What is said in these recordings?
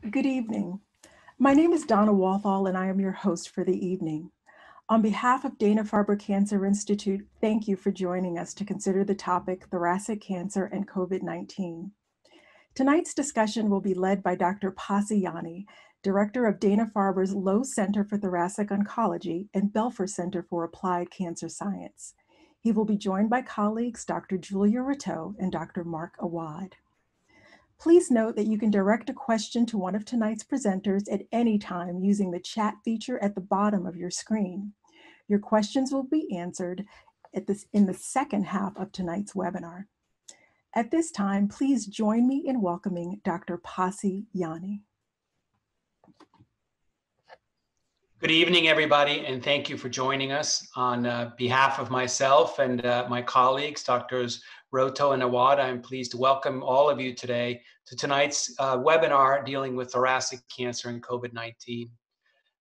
Good evening. My name is Donna Walthall and I am your host for the evening. On behalf of Dana-Farber Cancer Institute, thank you for joining us to consider the topic thoracic cancer and COVID-19. Tonight's discussion will be led by Dr. Pasi Jänne, Director of Dana-Farber's Lowe Center for Thoracic Oncology and Belfer Center for Applied Cancer Science. He will be joined by colleagues Dr. Julia Rotow and Dr. Mark Awad. Please note that you can direct a question to one of tonight's presenters at any time using the chat feature at the bottom of your screen. Your questions will be answered at this, in the second half of tonight's webinar. At this time, please join me in welcoming Dr. Pasi Jänne. Good evening, everybody, and thank you for joining us. On uh, behalf of myself and uh, my colleagues, Doctors Rotow and Awad, I'm pleased to welcome all of you today to tonight's uh, webinar dealing with thoracic cancer and COVID-19.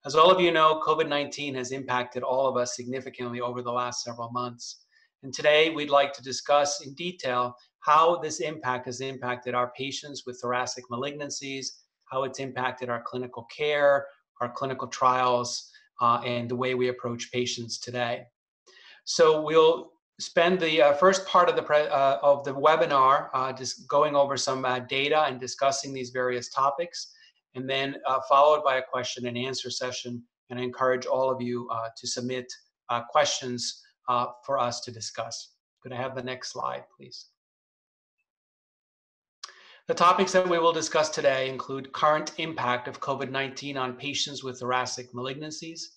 As all of you know, COVID-19 has impacted all of us significantly over the last several months. And today we'd like to discuss in detail how this impact has impacted our patients with thoracic malignancies, how it's impacted our clinical care, our clinical trials, uh, and the way we approach patients today. So we'll spend the uh, first part of the uh, of the webinar uh, just going over some uh, data and discussing these various topics, and then uh, followed by a question and answer session. And I encourage all of you uh, to submit questions for us to discuss. Could I have the next slide, please? The topics that we will discuss today include current impact of COVID-19 on patients with thoracic malignancies,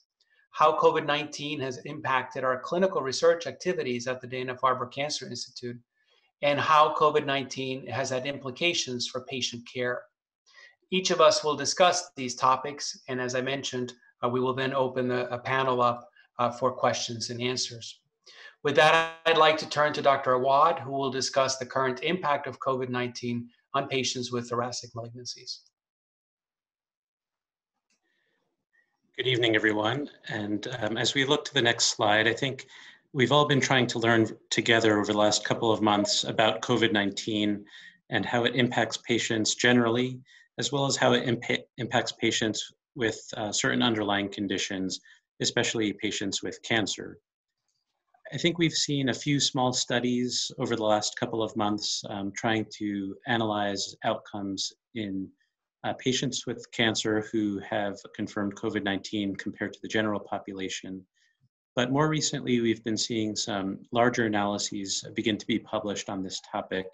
how COVID-19 has impacted our clinical research activities at the Dana-Farber Cancer Institute, and how COVID-19 has had implications for patient care. Each of us will discuss these topics, and as I mentioned, uh, we will then open the, a panel up uh, for questions and answers. With that, I'd like to turn to Dr. Awad, who will discuss the current impact of COVID-19 on patients with thoracic malignancies. Good evening, everyone. And um, as we look to the next slide, I think we've all been trying to learn together over the last couple of months about COVID-19 and how it impacts patients generally, as well as how it impa impacts patients with uh, certain underlying conditions, especially patients with cancer. I think we've seen a few small studies over the last couple of months um, trying to analyze outcomes in uh, patients with cancer who have confirmed COVID 19 compared to the general population. But more recently, we've been seeing some larger analyses begin to be published on this topic,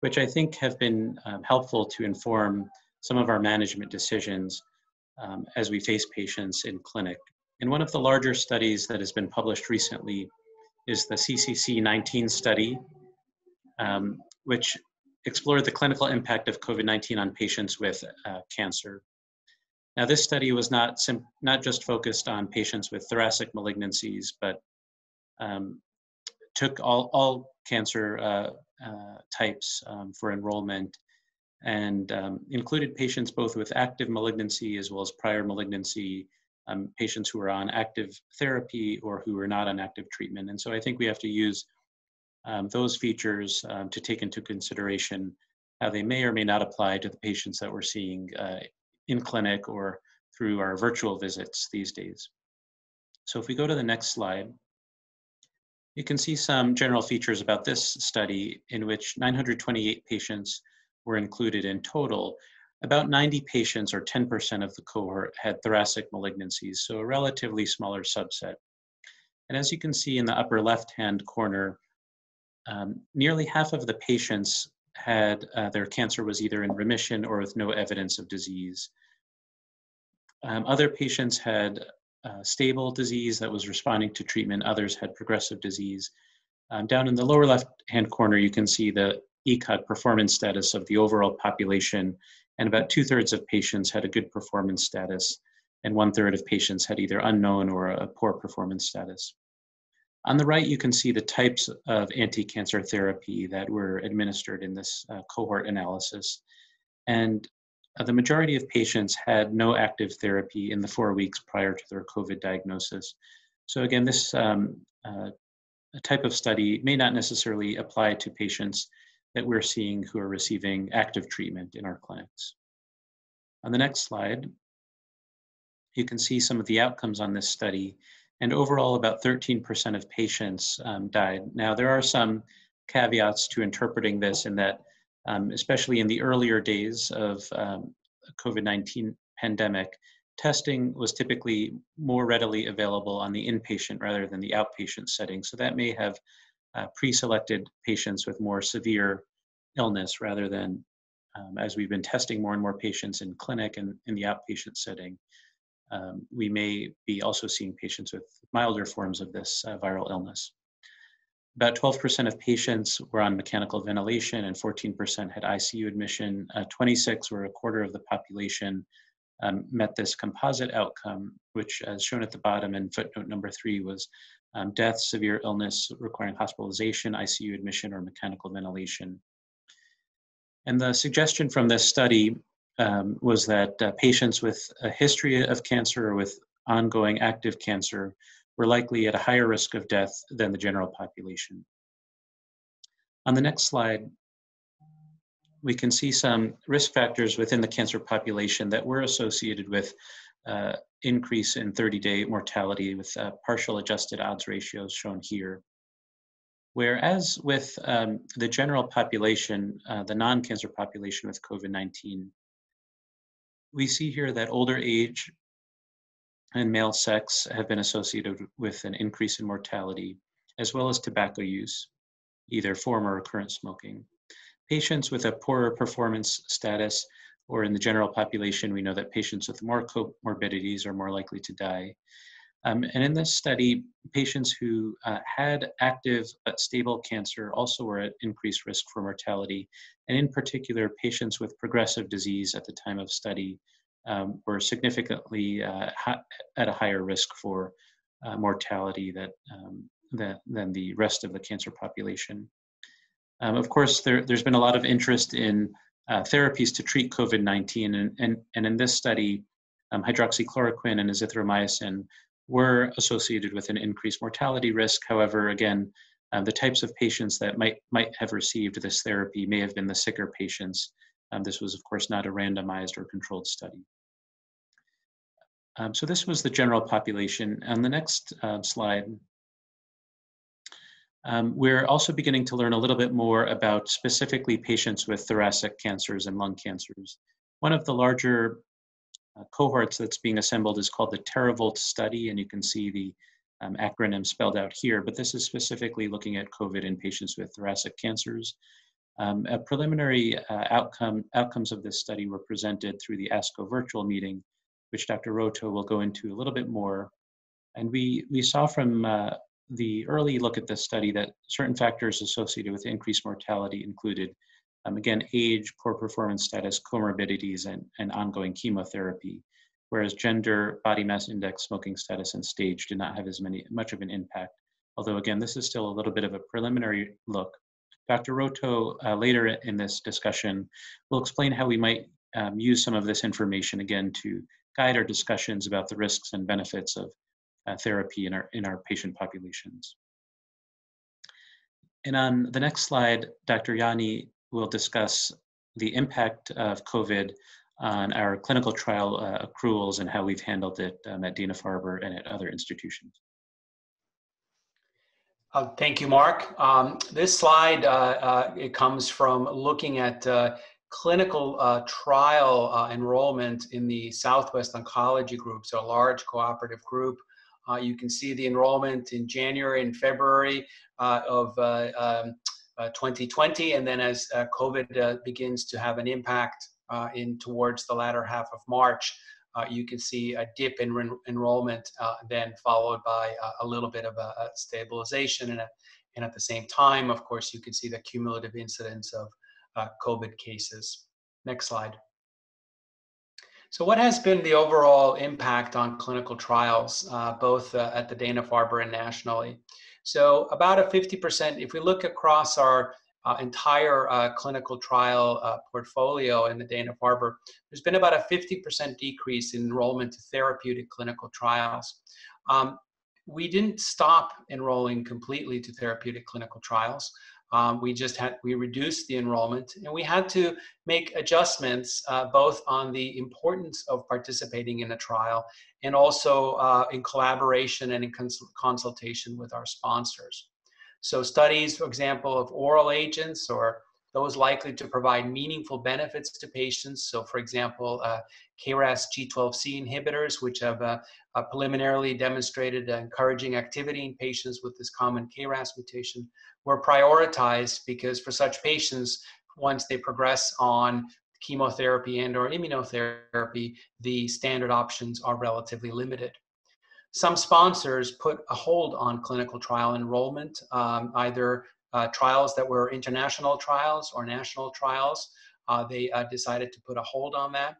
which I think have been um, helpful to inform some of our management decisions um, as we face patients in clinic. And one of the larger studies that has been published recently is the CCC 19 study, um, which explored the clinical impact of COVID-19 on patients with uh, cancer. Now, this study was not, not just focused on patients with thoracic malignancies, but um, took all, all cancer uh, uh, types um, for enrollment and um, included patients both with active malignancy as well as prior malignancy, um, patients who were on active therapy or who were not on active treatment. And so I think we have to use um, those features um, to take into consideration how they may or may not apply to the patients that we're seeing uh, in clinic or through our virtual visits these days. So if we go to the next slide, you can see some general features about this study in which 928 patients were included in total. About 90 patients or 10% of the cohort had thoracic malignancies, so a relatively smaller subset. And as you can see in the upper left-hand corner, um, nearly half of the patients had uh, their cancer was either in remission or with no evidence of disease. Um, other patients had uh, stable disease that was responding to treatment. Others had progressive disease. Um, down in the lower left-hand corner, you can see the ECOG performance status of the overall population, and about two-thirds of patients had a good performance status, and one-third of patients had either unknown or a poor performance status. On the right, you can see the types of anti-cancer therapy that were administered in this uh, cohort analysis. And uh, the majority of patients had no active therapy in the four weeks prior to their COVID diagnosis. So again, this um, uh, type of study may not necessarily apply to patients that we're seeing who are receiving active treatment in our clinics. On the next slide, you can see some of the outcomes on this study. And overall, about 13% of patients um, died. Now, there are some caveats to interpreting this in that, um, especially in the earlier days of um, COVID-19 pandemic, testing was typically more readily available on the inpatient rather than the outpatient setting. So that may have uh, pre-selected patients with more severe illness rather than um, as we've been testing more and more patients in clinic and in the outpatient setting, um, we may be also seeing patients with milder forms of this uh, viral illness. About 12% of patients were on mechanical ventilation and 14% had ICU admission. Uh, 26 were a quarter of the population um, met this composite outcome, which as shown at the bottom in footnote number three was um, death, severe illness requiring hospitalization, ICU admission, or mechanical ventilation. And the suggestion from this study um, was that uh, patients with a history of cancer or with ongoing active cancer were likely at a higher risk of death than the general population. On the next slide, we can see some risk factors within the cancer population that were associated with uh, increase in 30-day mortality with uh, partial adjusted odds ratios shown here. Whereas with um, the general population, uh, the non-cancer population with COVID-19, we see here that older age and male sex have been associated with an increase in mortality, as well as tobacco use, either former or current smoking. Patients with a poorer performance status, or in the general population, we know that patients with more comorbidities are more likely to die. Um, and in this study, patients who uh, had active but stable cancer also were at increased risk for mortality. And in particular, patients with progressive disease at the time of study um, were significantly uh, at a higher risk for uh, mortality that, um, that, than the rest of the cancer population. Um, of course, there, has been a lot of interest in uh, therapies to treat COVID-19, and, and, and in this study, um, hydroxychloroquine and azithromycin were associated with an increased mortality risk. However, again, uh, the types of patients that might, might have received this therapy may have been the sicker patients. Um, this was, of course, not a randomized or controlled study. Um, so this was the general population. On the next uh, slide, um, we're also beginning to learn a little bit more about specifically patients with thoracic cancers and lung cancers. One of the larger cohorts that's being assembled is called the TERAVOLT study, and you can see the um, acronym spelled out here, but this is specifically looking at COVID in patients with thoracic cancers. Um, a preliminary uh, outcome, outcomes of this study were presented through the ASCO virtual meeting, which Dr. Rotow will go into a little bit more. And we, we saw from uh, the early look at this study that certain factors associated with increased mortality included um, again, age, poor performance status, comorbidities, and, and ongoing chemotherapy, whereas gender, body mass index, smoking status, and stage did not have as many much of an impact. Although again, this is still a little bit of a preliminary look. Dr. Rotow uh, later in this discussion will explain how we might um, use some of this information again to guide our discussions about the risks and benefits of uh, therapy in our, in our patient populations. And on the next slide, Dr. Jänne we'll discuss the impact of COVID on our clinical trial uh, accruals and how we've handled it um, at Dana-Farber and at other institutions. Uh, thank you, Mark. Um, this slide, uh, uh it comes from looking at uh, clinical uh, trial enrollment in the Southwest Oncology Group, so a large cooperative group. you can see the enrollment in January and February of um, 2020, uh, and then as uh, COVID uh, begins to have an impact in towards the latter half of March, you can see a dip in enrollment, then followed by a little bit of a, a stabilization, and, a, and, at the same time, of course, you can see the cumulative incidence of COVID cases. Next slide. So what has been the overall impact on clinical trials, uh, both uh, at the Dana-Farber and nationally? So about a 50%, if we look across our uh, entire uh, clinical trial uh, portfolio in the Dana-Farber, there's been about a 50% decrease in enrollment to therapeutic clinical trials. Um, we didn't stop enrolling completely to therapeutic clinical trials. Um, we just had we reduced the enrollment and we had to make adjustments uh, both on the importance of participating in a trial and also uh, in collaboration and in cons consultation with our sponsors so studies for example of oral agents or those likely to provide meaningful benefits to patients. So, for example, uh, KRAS G12C inhibitors, which have uh, uh, preliminarily demonstrated encouraging activity in patients with this common KRAS mutation, were prioritized because for such patients, once they progress on chemotherapy and or immunotherapy, the standard options are relatively limited. Some sponsors put a hold on clinical trial enrollment, um, either uh, trials that were international trials or national trials. Uh, they uh, decided to put a hold on that.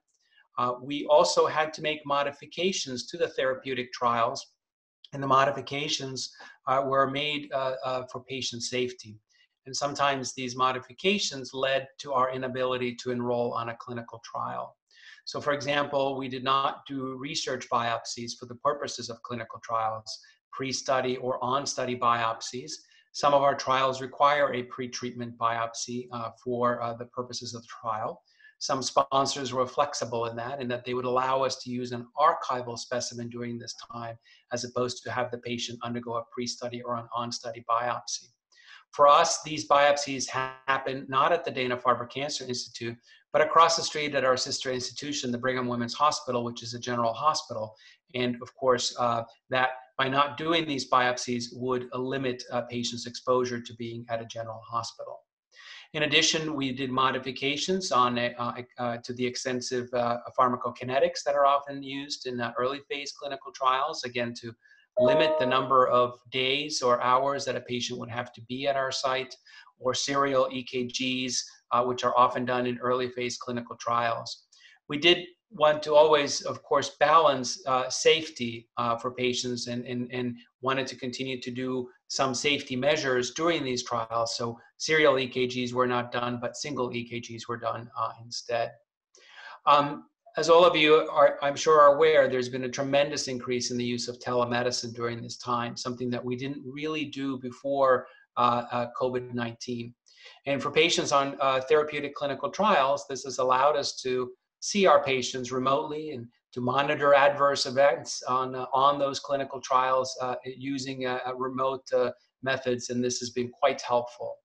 Uh, we also had to make modifications to the therapeutic trials, and the modifications uh, were made uh, for patient safety. And sometimes these modifications led to our inability to enroll on a clinical trial. So, for example, we did not do research biopsies for the purposes of clinical trials, pre study or on study biopsies. Some of our trials require a pre-treatment biopsy uh, for uh, the purposes of the trial. Some sponsors were flexible in that, in that they would allow us to use an archival specimen during this time, as opposed to have the patient undergo a pre-study or an on-study biopsy. For us, these biopsies happen not at the Dana-Farber Cancer Institute, but across the street at our sister institution, the Brigham Women's Hospital, which is a general hospital. And of course, uh, that by not doing these biopsies would limit a patient's exposure to being at a general hospital. In addition, we did modifications on uh, uh, to the extensive uh, pharmacokinetics that are often used in early phase clinical trials, again, to limit the number of days or hours that a patient would have to be at our site, or serial EKGs, uh, which are often done in early phase clinical trials. We did want to always, of course, balance uh, safety uh, for patients and, and, and wanted to continue to do some safety measures during these trials. So serial EKGs were not done, but single EKGs were done uh, instead. Um, as all of you are, I'm sure are aware, there's been a tremendous increase in the use of telemedicine during this time, something that we didn't really do before uh, uh, COVID-19. And for patients on uh, therapeutic clinical trials, this has allowed us to see our patients remotely and to monitor adverse events on, uh, on those clinical trials uh, using uh, remote methods, and this has been quite helpful.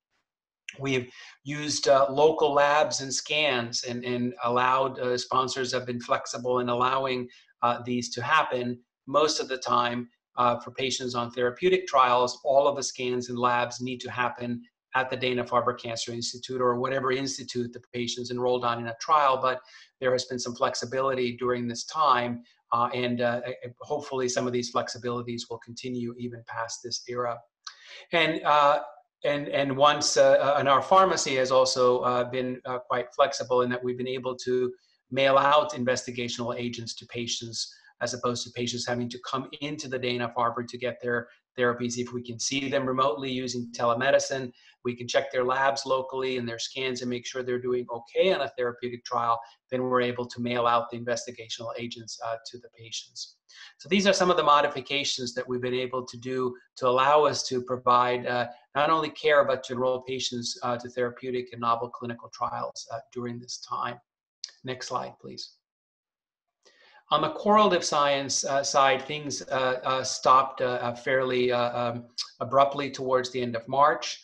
We've used uh, local labs and scans and, and allowed uh, sponsors have been flexible in allowing these to happen. Most of the time, for patients on therapeutic trials, all of the scans and labs need to happen at the Dana-Farber Cancer Institute or whatever institute the patient's enrolled on in a trial, but there has been some flexibility during this time, uh, and uh, hopefully some of these flexibilities will continue even past this era. And uh, and and once uh, uh, and our pharmacy has also uh, been quite flexible in that we've been able to mail out investigational agents to patients as opposed to patients having to come into the Dana-Farber to get their therapies. If we can see them remotely using telemedicine, we can check their labs locally and their scans and make sure they're doing okay on a therapeutic trial, then we're able to mail out the investigational agents uh, to the patients. So these are some of the modifications that we've been able to do to allow us to provide uh, not only care, but to enroll patients uh, to therapeutic and novel clinical trials uh, during this time. Next slide, please. On the correlative science uh, side, things uh, uh, stopped uh, fairly um, abruptly towards the end of March.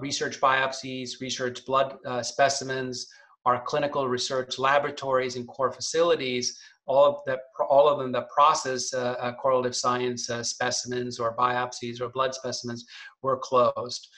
research biopsies, research blood specimens, our clinical research laboratories and core facilities, all of, that, all of them that process correlative science specimens or biopsies or blood specimens were closed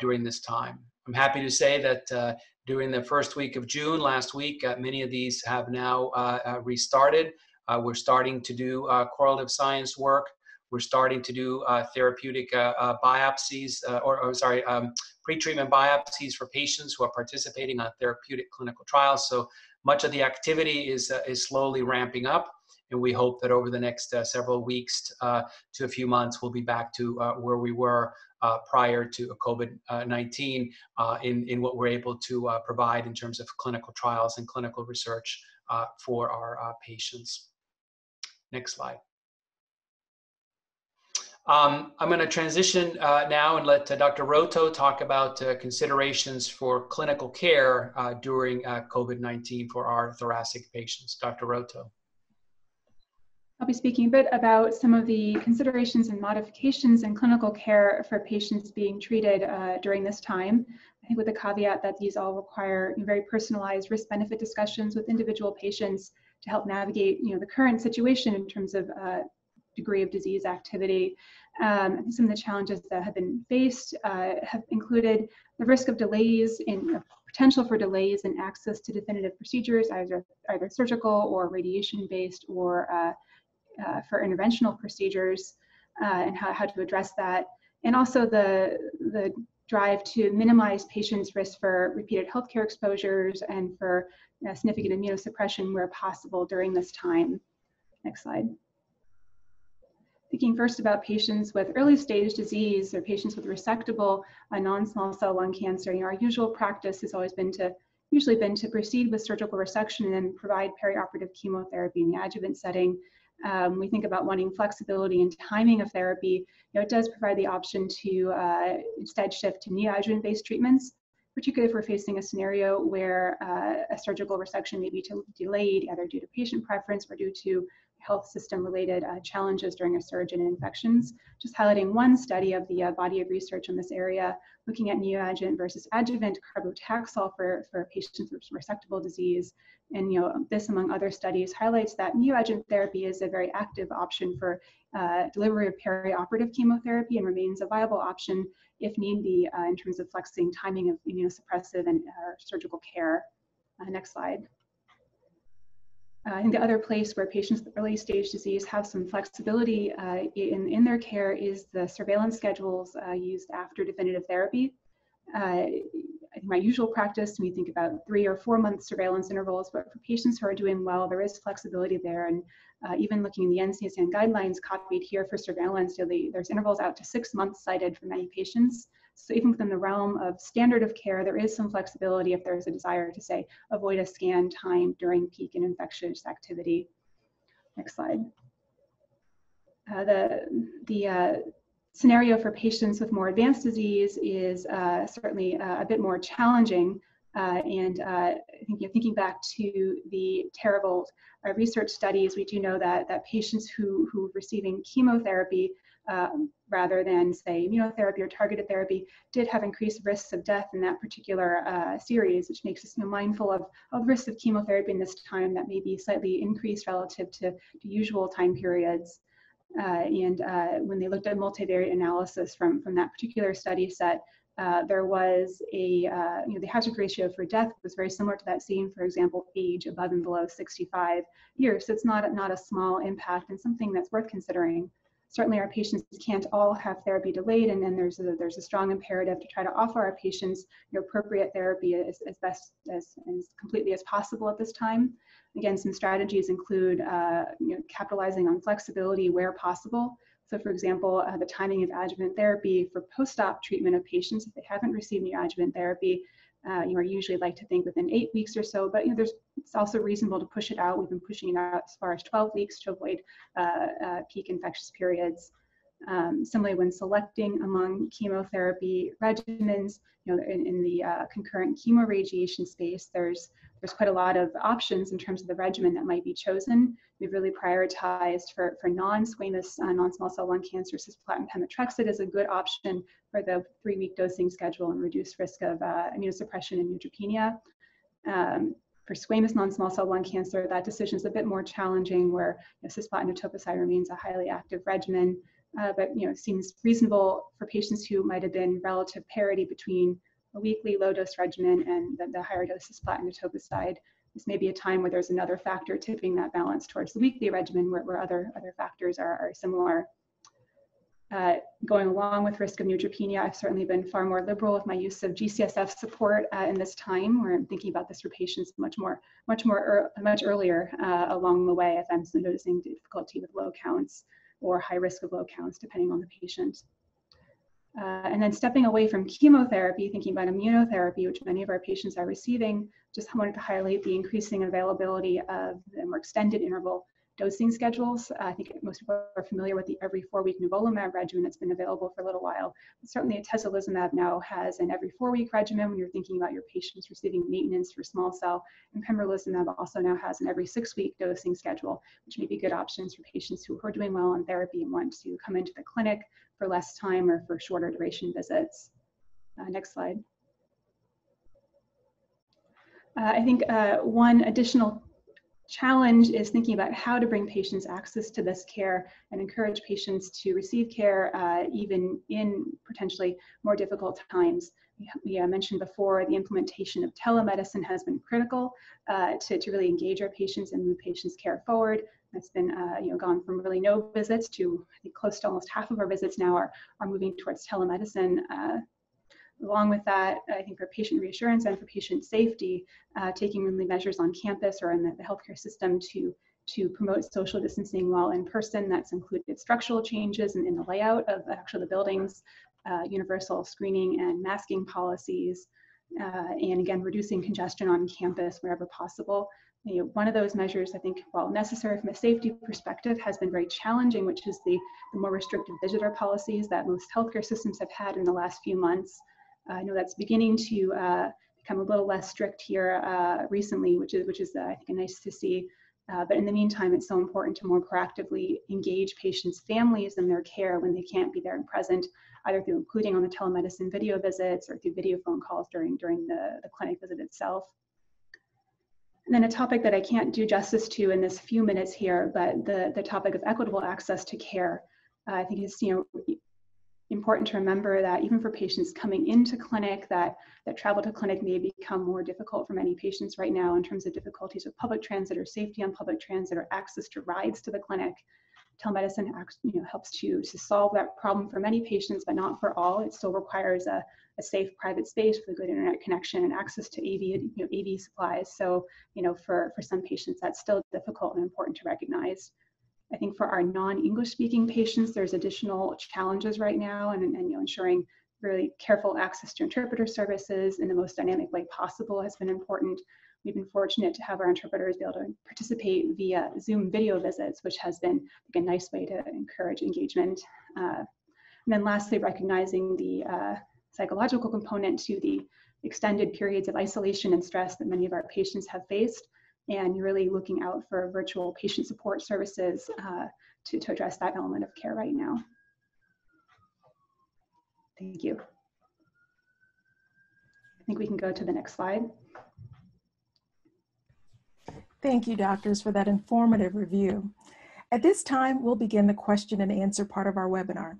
during this time. I'm happy to say that during the first week of June last week. Uh, many of these have now uh, uh restarted. Uh, we're starting to do uh, correlative science work. We're starting to do therapeutic biopsies, or, or, sorry, um, pre-treatment biopsies for patients who are participating on therapeutic clinical trials. So much of the activity is, is slowly ramping up and we hope that over the next uh, several weeks uh, to a few months, we'll be back to uh, where we were prior to COVID-19 in, in what we're able to provide in terms of clinical trials and clinical research for our patients. Next slide. Um, I'm going to transition uh, now and let uh, Dr. Rotow talk about uh, considerations for clinical care uh, during uh, COVID-19 for our thoracic patients. Dr. Rotow. I'll be speaking a bit about some of the considerations and modifications in clinical care for patients being treated uh, during this time. I think with the caveat that these all require very personalized risk-benefit discussions with individual patients to help navigate you know, the current situation in terms of degree of disease activity. Um, some of the challenges that have been faced uh, have included the risk of delays in uh, potential for delays in access to definitive procedures, either either surgical or radiation based, or uh, for interventional procedures, uh, and how, how to address that, and also the the drive to minimize patients' risk for repeated healthcare exposures and for uh, significant immunosuppression where possible during this time. Next slide thinking first about patients with early stage disease or patients with resectable uh, non-small cell lung cancer. You know, our usual practice has always been to usually been to proceed with surgical resection and then provide perioperative chemotherapy in the adjuvant setting. Um, we think about wanting flexibility and timing of therapy. You know, it does provide the option to uh, instead shift to neoadjuvant-based treatments, particularly if we're facing a scenario where uh, a surgical resection may be delayed either due to patient preference or due to health system related uh, challenges during a surge in infections. Just highlighting one study of the uh, body of research in this area, looking at neoadjuvant versus adjuvant carbotaxol for, for patients with resectable disease. And you know, this among other studies highlights that neoadjuvant therapy is a very active option for uh, delivery of perioperative chemotherapy and remains a viable option if need be uh, in terms of flexing timing of immunosuppressive and uh, surgical care. Uh, next slide. Uh, I think the other place where patients with early stage disease have some flexibility uh, in, in their care is the surveillance schedules uh, used after definitive therapy. Uh, I think my usual practice, we think about three or four month surveillance intervals, but for patients who are doing well, there is flexibility there. And uh, even looking in the NCCN guidelines copied here for surveillance, you know, the, there's intervals out to six months cited for many patients. So even within the realm of standard of care, there is some flexibility if there's a desire to say, avoid a scan time during peak and infectious activity. Next slide. Uh, the the uh, scenario for patients with more advanced disease is uh, certainly uh, a bit more challenging. Uh, and uh, I think you know, thinking back to the TERAVOLT research studies, we do know that that patients who who are receiving chemotherapy um, rather than say immunotherapy or targeted therapy did have increased risks of death in that particular uh, series, which makes us mindful of, of risks of chemotherapy in this time that may be slightly increased relative to, to usual time periods. Uh, and uh, when they looked at multivariate analysis from, from that particular study set, uh, there was a, uh, you know, the hazard ratio for death was very similar to that seen, for example, age above and below 65 years. So it's not, not a small impact and something that's worth considering certainly our patients can't all have therapy delayed and then there's a, there's a strong imperative to try to offer our patients you know, appropriate therapy as, as best as, as completely as possible at this time. Again, some strategies include uh, you know, capitalizing on flexibility where possible. So for example, uh, the timing of adjuvant therapy for post-op treatment of patients if they haven't received neoadjuvant therapy, uh, you are usually like to think within eight weeks or so, but you know, there's it's also reasonable to push it out. We've been pushing it out as far as 12 weeks to avoid uh, uh, peak infectious periods. Um, similarly, when selecting among chemotherapy regimens, you know, in, in the uh, concurrent chemoradiation space, there's there's quite a lot of options in terms of the regimen that might be chosen. We've really prioritized for, for non-squamous uh, non-small cell lung cancer, cisplatin pemetrexed is a good option for the three-week dosing schedule and reduced risk of uh, immunosuppression and neutropenia. Um, for squamous non-small cell lung cancer, that decision is a bit more challenging where you know, cisplatin etoposide remains a highly active regimen, uh, but you know, seems reasonable for patients who might have been relative parity between a weekly low dose regimen and the, the higher dose cisplatin etoposide. This may be a time where there's another factor tipping that balance towards the weekly regimen where, where other, other factors are, are similar. Uh, going along with risk of neutropenia, I've certainly been far more liberal with my use of GCSF support uh, in this time, where I'm thinking about this for patients much more, much more, er, much earlier uh, along the way if I'm noticing difficulty with low counts or high risk of low counts, depending on the patient. Uh, and then stepping away from chemotherapy, thinking about immunotherapy, which many of our patients are receiving, just wanted to highlight the increasing availability of the more extended interval dosing schedules. Uh, I think most people are familiar with the every four week nivolumab regimen that's been available for a little while. But certainly atezolizumab now has an every four week regimen when you're thinking about your patients receiving maintenance for small cell. And pembrolizumab also now has an every six week dosing schedule, which may be good options for patients who are doing well on therapy and want to come into the clinic for less time or for shorter duration visits. Uh, next slide. Uh, I think uh, one additional challenge is thinking about how to bring patients access to this care and encourage patients to receive care uh, even in potentially more difficult times. We uh, mentioned before the implementation of telemedicine has been critical uh, to, to really engage our patients and move patients' care forward. It's been uh, you know gone from really no visits to I think close to almost half of our visits now are, are moving towards telemedicine uh, along with that, I think for patient reassurance and for patient safety, uh, taking really measures on campus or in the, the, healthcare system to, to promote social distancing while in person. That's included structural changes in, in the layout of actually the buildings, uh, universal screening and masking policies, uh, and again, reducing congestion on campus wherever possible. You know, one of those measures, I think, while necessary from a safety perspective, has been very challenging, which is the, the more restrictive visitor policies that most healthcare systems have had in the last few months. I know that's beginning to uh, become a little less strict here uh, recently, which is which is uh, I think nice to see. Uh, but in the meantime, it's so important to more proactively engage patients' families in their care when they can't be there and present, either through including on the telemedicine video visits or through video phone calls during during the, the clinic visit itself. And then a topic that I can't do justice to in this few minutes here, but the, the topic of equitable access to care. Uh, I think is you know important to remember that even for patients coming into clinic, that, that travel to clinic may become more difficult for many patients right now in terms of difficulties with public transit or safety on public transit or access to rides to the clinic. Telemedicine you know, helps to, to solve that problem for many patients, but not for all. It still requires a, a safe private space with a good internet connection and access to AV, you know, AV supplies. So, you know, for, for some patients, that's still difficult and important to recognize. I think for our non-English speaking patients, there's additional challenges right now and, and you know, ensuring really careful access to interpreter services in the most dynamic way possible has been important. We've been fortunate to have our interpreters be able to participate via Zoom video visits, which has been like, a nice way to encourage engagement. Uh, and then lastly, recognizing the uh, psychological component to the extended periods of isolation and stress that many of our patients have faced and really looking out for virtual patient support services uh, to, to address that element of care right now. Thank you. I think we can go to the next slide. Thank you, doctors, for that informative review. At this time, we'll begin the question and answer part of our webinar.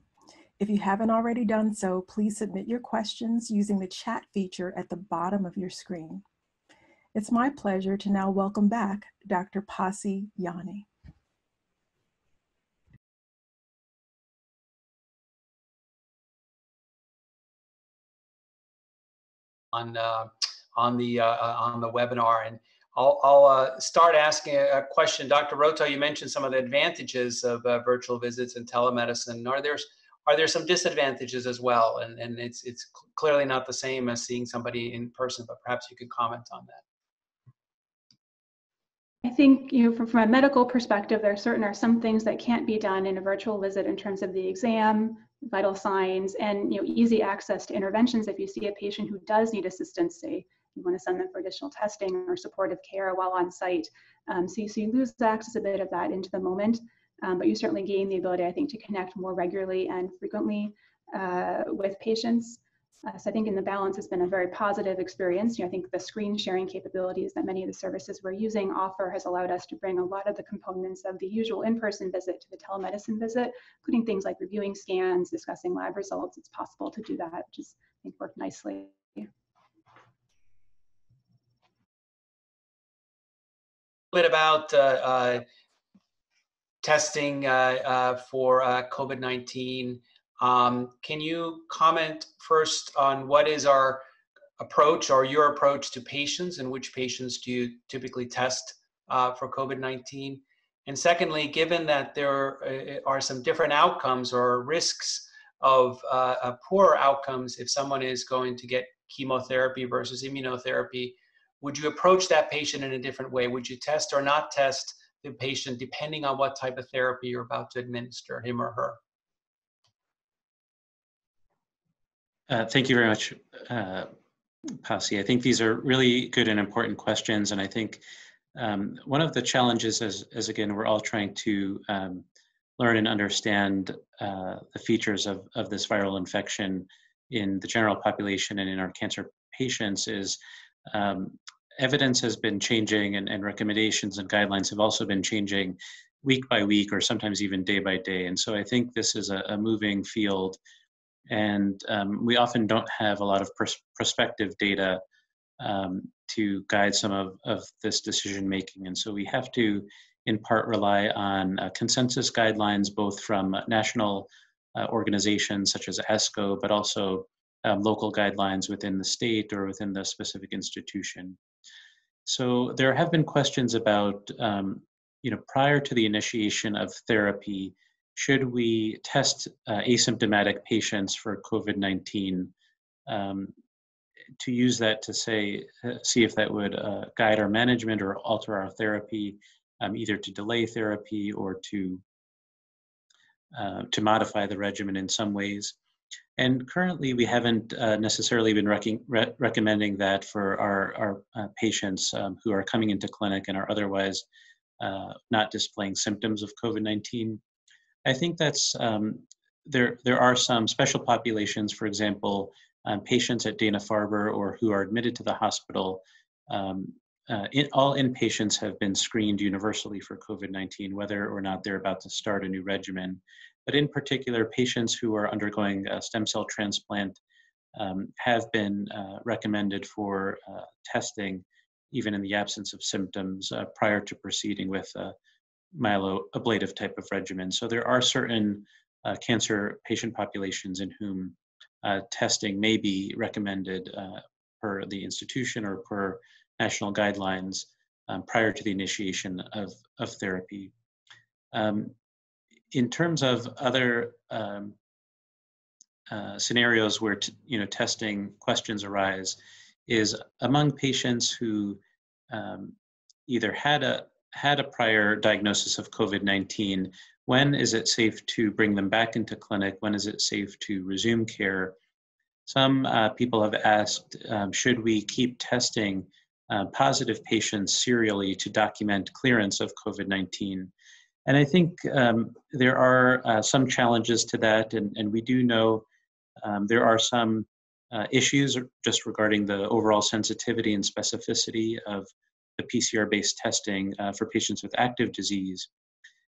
If you haven't already done so, please submit your questions using the chat feature at the bottom of your screen. It's my pleasure to now welcome back Dr. Pasi Jänne. On, uh, on, the, uh, uh, on the webinar. And I'll, I'll uh, start asking a question. Dr. Rotow, you mentioned some of the advantages of uh, virtual visits and telemedicine. Are there, are there some disadvantages as well? And, and it's, it's clearly not the same as seeing somebody in person, but perhaps you could comment on that. I think, you know, from, from a medical perspective, there certain are some things that can't be done in a virtual visit in terms of the exam, vital signs, and you know, easy access to interventions. If you see a patient who does need assistance, say you want to send them for additional testing or supportive care while on site, um, so, you, so you lose access a bit of that into the moment, um, but you certainly gain the ability, I think, to connect more regularly and frequently uh, with patients. Uh, so I think in the balance has been a very positive experience. You know, I think the screen sharing capabilities that many of the services we're using offer has allowed us to bring a lot of the components of the usual in-person visit to the telemedicine visit, including things like reviewing scans, discussing lab results. It's possible to do that, which is, I think, worked nicely. Bit about uh, uh, testing uh, uh, for uh, COVID-19 um, can you comment first on what is our approach or your approach to patients and which patients do you typically test uh, for COVID-19? And secondly, given that there are some different outcomes or risks of uh, poor outcomes if someone is going to get chemotherapy versus immunotherapy, would you approach that patient in a different way? Would you test or not test the patient depending on what type of therapy you're about to administer him or her. Uh, thank you very much, uh, Pasi. I think these are really good and important questions, and I think um, one of the challenges is, is, again, we're all trying to um, learn and understand uh, the features of, of this viral infection in the general population and in our cancer patients is um, evidence has been changing and, and recommendations and guidelines have also been changing week by week or sometimes even day by day. And so I think this is a, a moving field and um, we often don't have a lot of pers- prospective data um, to guide some of, of this decision making. And so we have to, in part, rely on uh, consensus guidelines, both from national uh, organizations such as ASCO, but also um, local guidelines within the state or within the specific institution. So there have been questions about, um, you know, prior to the initiation of therapy, should we test uh, asymptomatic patients for COVID-19 um, to use that to say, uh, see if that would uh, guide our management or alter our therapy, um, either to delay therapy or to uh, to modify the regimen in some ways. And currently, we haven't uh, necessarily been rec re recommending that for our, our uh, patients um, who are coming into clinic and are otherwise uh, not displaying symptoms of COVID-19. I think that's um, there. There are some special populations, for example, um, patients at Dana Farber or who are admitted to the hospital. Um, uh, in, all inpatients have been screened universally for COVID-19, whether or not they're about to start a new regimen. But in particular, patients who are undergoing a stem cell transplant um, have been uh, recommended for uh, testing, even in the absence of symptoms, uh, prior to proceeding with a myeloablative type of regimen. So there are certain uh, cancer patient populations in whom uh, testing may be recommended uh, per the institution or per national guidelines um, prior to the initiation of, of therapy. Um, in terms of other um, uh, scenarios where you know testing questions arise, is among patients who um, either had a had a prior diagnosis of COVID-19, when is it safe to bring them back into clinic? When is it safe to resume care? Some uh, people have asked, um, should we keep testing uh, positive patients serially to document clearance of COVID-19? And I think um, there are uh, some challenges to that, and, and we do know um, there are some uh, issues just regarding the overall sensitivity and specificity of the PCR-based testing uh, for patients with active disease.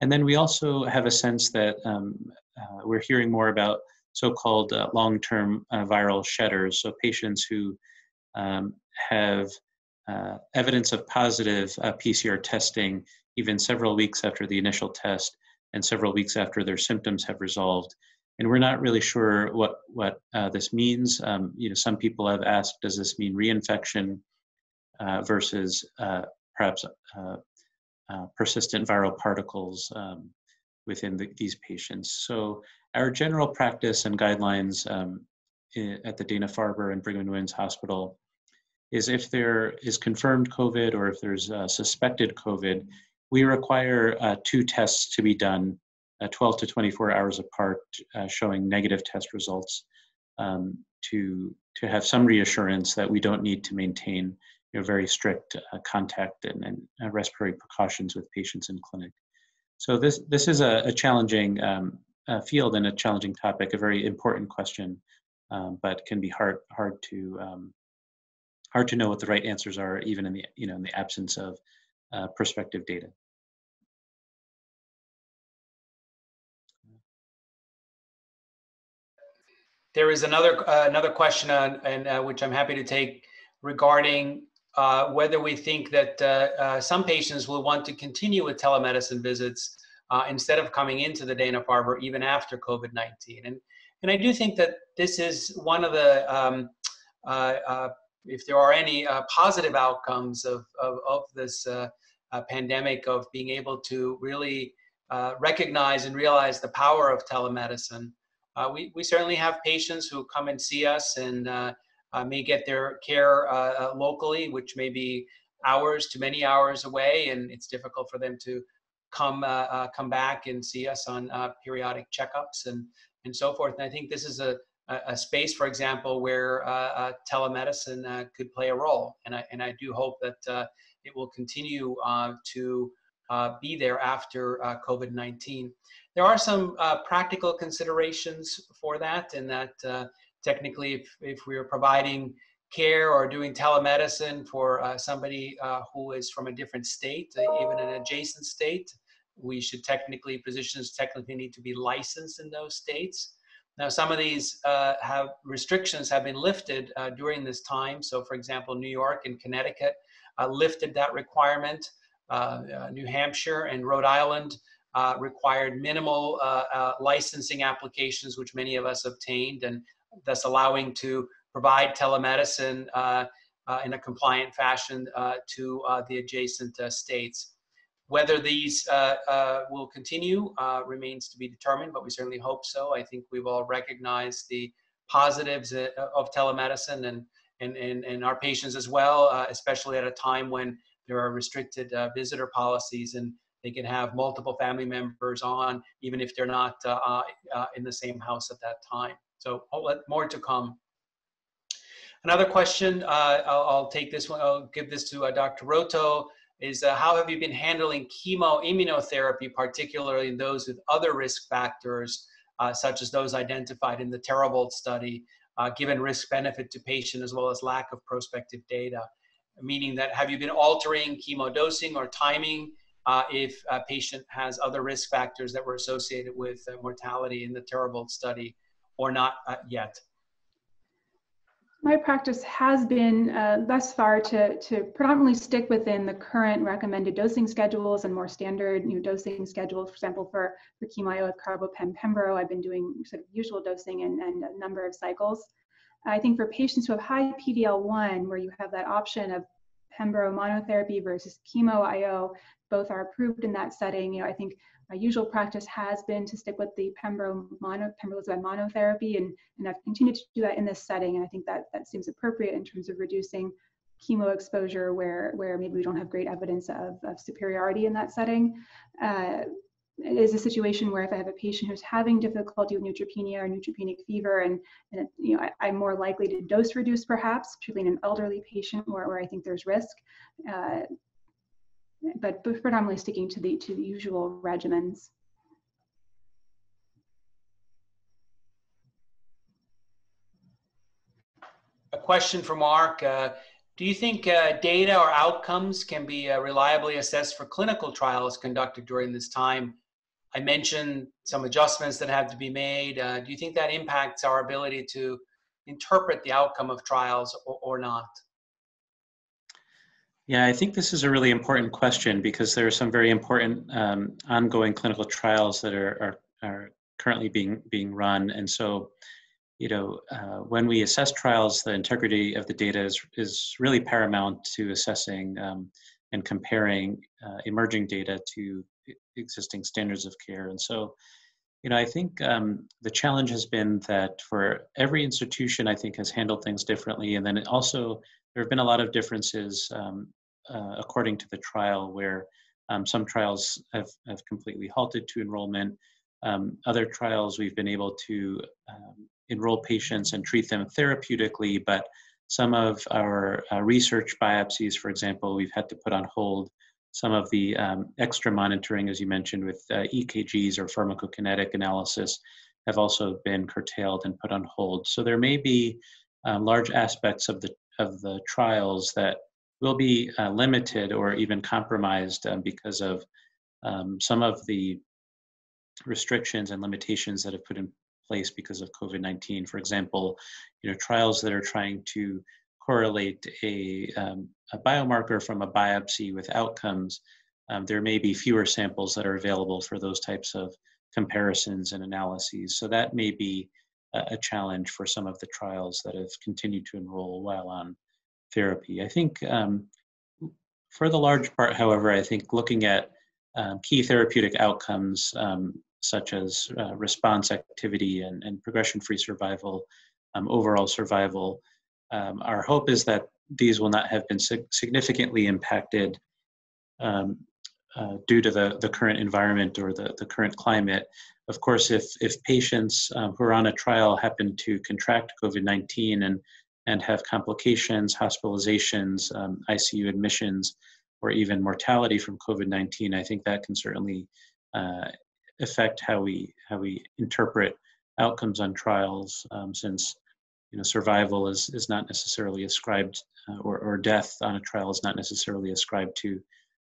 And then we also have a sense that um, uh, we're hearing more about so-called uh, long-term uh, viral shedders, so patients who um, have evidence of positive PCR testing even several weeks after the initial test and several weeks after their symptoms have resolved. And we're not really sure what, what uh, this means. Um, you know, some people have asked, does this mean reinfection uh, versus uh, perhaps uh, uh, persistent viral particles um, within the, these patients? So our general practice and guidelines um, at the Dana-Farber and Brigham and Women's Hospital is if there is confirmed COVID or if there's suspected COVID, we require uh, two tests to be done uh, 12 to 24 hours apart, uh, showing negative test results um, to, to have some reassurance that we don't need to maintain you know, very strict uh, contact and, and uh, respiratory precautions with patients in clinic. So this, this is a, a challenging um, field and a challenging topic, a very important question, um, but can be hard, hard to um, hard to know what the right answers are, even in the you know in the absence of uh, prospective data. There is another uh, another question, uh, and uh, which I'm happy to take regarding uh, whether we think that uh, uh, some patients will want to continue with telemedicine visits instead of coming into the Dana Farber even after COVID-19. And and I do think that this is one of the um, if there are any positive outcomes of of, of this pandemic of being able to really recognize and realize the power of telemedicine. Uh, we, we certainly have patients who come and see us and uh, uh, may get their care uh, uh, locally, which may be hours to many hours away, and it's difficult for them to come come back and see us on periodic checkups and and so forth. And I think this is a a, space, for example, where uh, telemedicine uh, could play a role. And I, and I do hope that uh, it will continue to be there after COVID 19. There are some practical considerations for that, and that technically, if, if we are providing care or doing telemedicine for uh, somebody uh, who is from a different state, uh, even an adjacent state. We should technically, physicians technically need to be licensed in those states. Now, some of these uh, have restrictions have been lifted uh, during this time. So, for example, New York and Connecticut uh, lifted that requirement. New Hampshire and Rhode Island Uh, required minimal uh, uh, licensing applications, which many of us obtained, and thus allowing to provide telemedicine uh, uh, in a compliant fashion uh, to the adjacent states. Whether these will continue remains to be determined, but we certainly hope so. I think we've all recognized the positives of telemedicine and, and, and, and our patients as well, especially at a time when there are restricted visitor policies and they can have multiple family members on, even if they're not uh, uh, in the same house at that time. So more to come. Another question, uh, I'll, I'll, take this one, I'll give this to uh, Dr. Rotow, is uh, how have you been handling chemoimmunotherapy, particularly in those with other risk factors, uh, such as those identified in the TERAVOLT study, uh, given risk benefit to patient as well as lack of prospective data? Meaning that have you been altering chemo dosing or timing uh, if a patient has other risk factors that were associated with mortality in the TERAVOLT study or not yet? My practice has been uh, thus far to, to predominantly stick within the current recommended dosing schedules and more standard dosing schedules. For example, for, for chemo with carbo pem pembro, I've been doing sort of usual dosing and, and a number of cycles. I think for patients who have high PD-L1, where you have that option of pembro monotherapy versus chemo IO, both are approved in that setting. You know, I think my usual practice has been to stick with the pembro mono, pembrolizumab monotherapy, and, and I've continued to do that in this setting. And I think that that seems appropriate in terms of reducing chemo exposure where, where maybe we don't have great evidence of, of superiority in that setting. Uh, it is a situation where if I have a patient who's having difficulty with neutropenia or neutropenic fever, and, and you know, I, am more likely to dose reduce perhaps, particularly in an elderly patient where, where I think there's risk. Uh, but predominantly sticking to the to the usual regimens. A question for Mark. Uh, do you think uh, data or outcomes can be uh, reliably assessed for clinical trials conducted during this time? I mentioned some adjustments that have to be made. Uh, do you think that impacts our ability to interpret the outcome of trials or, or not? Yeah, I think this is a really important question because there are some very important um, ongoing clinical trials that are, are, are, currently being, being run. And so, you know, uh, when we assess trials, the integrity of the data is, is really paramount to assessing um, and comparing uh, emerging data to existing standards of care. And so, you know, I think um, the challenge has been that for every institution, I think has handled things differently. And then it also there have been a lot of differences um, uh, according to the trial where um, some trials have, have completely halted to enrollment. Um, other trials we've been able to um, enroll patients and treat them therapeutically, but some of our uh, research biopsies, for example, we've had to put on hold. Some of the um, extra monitoring, as you mentioned, with uh, EKGs or pharmacokinetic analysis have also been curtailed and put on hold. So there may be uh, large aspects of the of the trials that will be uh, limited or even compromised um, because of um, some of the restrictions and limitations that have put in place because of COVID-19. For example, you know, trials that are trying to correlate a, um, a biomarker from a biopsy with outcomes, um, there may be fewer samples that are available for those types of comparisons and analyses. So that may be a, challenge for some of the trials that have continued to enroll while on therapy. I think um, for the large part, however, I think looking at um, key therapeutic outcomes um, such as uh, response activity and, and progression-free survival, um, overall survival, um, our hope is that these will not have been sig significantly impacted um, uh, due to the, the current environment or the, the current climate. Of course, if, if patients um, who are on a trial happen to contract COVID 19 and, and have complications, hospitalizations, um, ICU admissions, or even mortality from COVID 19, I think that can certainly uh, affect how we, how we interpret outcomes on trials um, since you know, survival is, is not necessarily ascribed, uh, or, or death on a trial is not necessarily ascribed to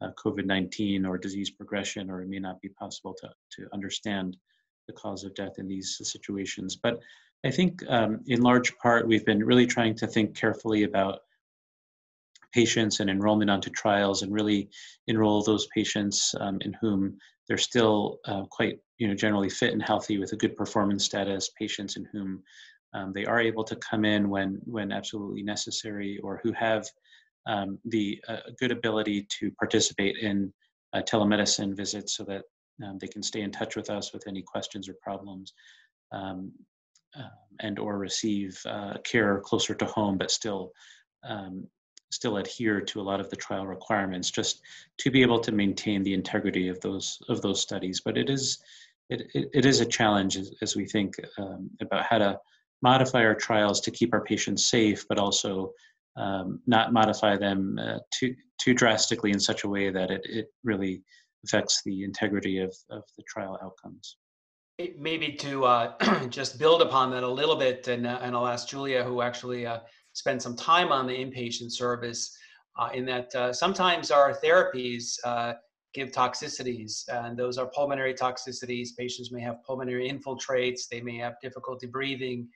uh, COVID-19 or disease progression, or it may not be possible to, to understand the cause of death in these situations. But I think um, in large part, we've been really trying to think carefully about patients and enrollment onto trials and really enroll those patients um, in whom they're still uh, quite, you know, generally fit and healthy with a good performance status, patients in whom um, they are able to come in when, when absolutely necessary or who have um, the uh, good ability to participate in uh, telemedicine visits so that um, they can stay in touch with us with any questions or problems um, uh, and or receive uh, care closer to home but still um, still adhere to a lot of the trial requirements just to be able to maintain the integrity of those of those studies. But it is it, it, it is a challenge as, as we think um, about how to modify our trials to keep our patients safe but also um, not modify them uh, too too drastically in such a way that it, it really affects the integrity of, of the trial outcomes. Maybe to uh, just build upon that a little bit, and, uh, and I'll ask Julia, who actually uh, spent some time on the inpatient service, uh, in that uh, sometimes our therapies give toxicities, and those are pulmonary toxicities. Patients may have pulmonary infiltrates, they may have difficulty breathing,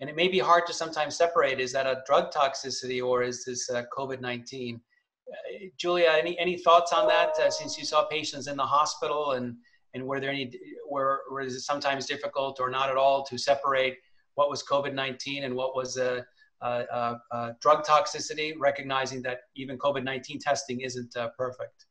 and it may be hard to sometimes separate is that a drug toxicity or is this uh, covid-19 uh, julia any any thoughts on that uh, since you saw patients in the hospital and and were there any were, were is it sometimes difficult or not at all to separate what was covid-19 and what was a drug toxicity recognizing that even covid-19 testing isn't uh, perfect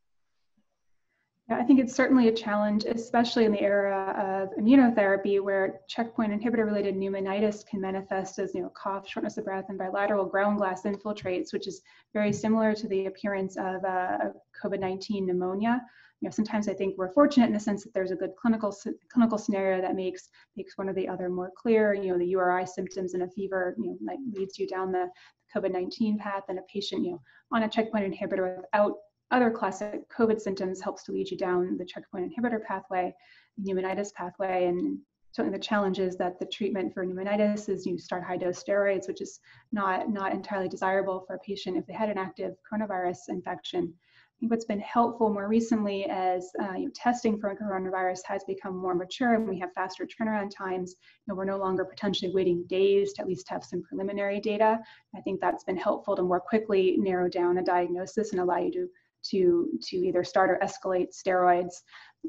yeah, I think it's certainly a challenge, especially in the era of immunotherapy, where checkpoint inhibitor-related pneumonitis can manifest as you know cough, shortness of breath, and bilateral ground glass infiltrates, which is very similar to the appearance of uh, COVID-19 pneumonia. You know, sometimes I think we're fortunate in the sense that there's a good clinical clinical scenario that makes makes one or the other more clear. You know, the URI symptoms and a fever, you know, like leads you down the COVID-19 path, and a patient, you know, on a checkpoint inhibitor without other classic COVID symptoms helps to lead you down the checkpoint inhibitor pathway, the pneumonitis pathway, and certainly the challenge is that the treatment for pneumonitis is you start high dose steroids, which is not, not entirely desirable for a patient if they had an active coronavirus infection. I think what's been helpful more recently as uh, you know, testing for coronavirus has become more mature and we have faster turnaround times. You know, we're no longer potentially waiting days to at least have some preliminary data. I think that's been helpful to more quickly narrow down a diagnosis and allow you to to to either start or escalate steroids.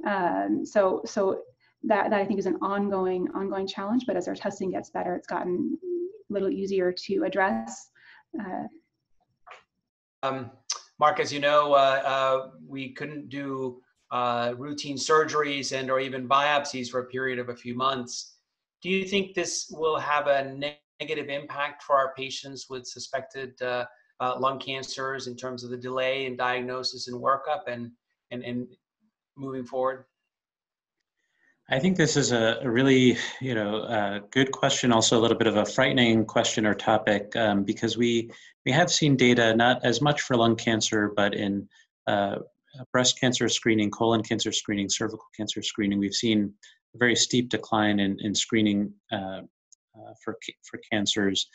Um, so so that that I think is an ongoing ongoing challenge. But as our testing gets better, it's gotten a little easier to address. Uh, um, Mark, as you know, uh, uh, we couldn't do uh, routine surgeries and or even biopsies for a period of a few months. Do you think this will have a negative impact for our patients with suspected uh, lung cancers in terms of the delay in diagnosis and workup and, and, and moving forward? I think this is a, really, you know, good question. Also, a little bit of a frightening question or topic um, because we we have seen data not as much for lung cancer, but in uh, breast cancer screening, colon cancer screening, cervical cancer screening. We've seen a very steep decline in in screening uh, uh for for cancers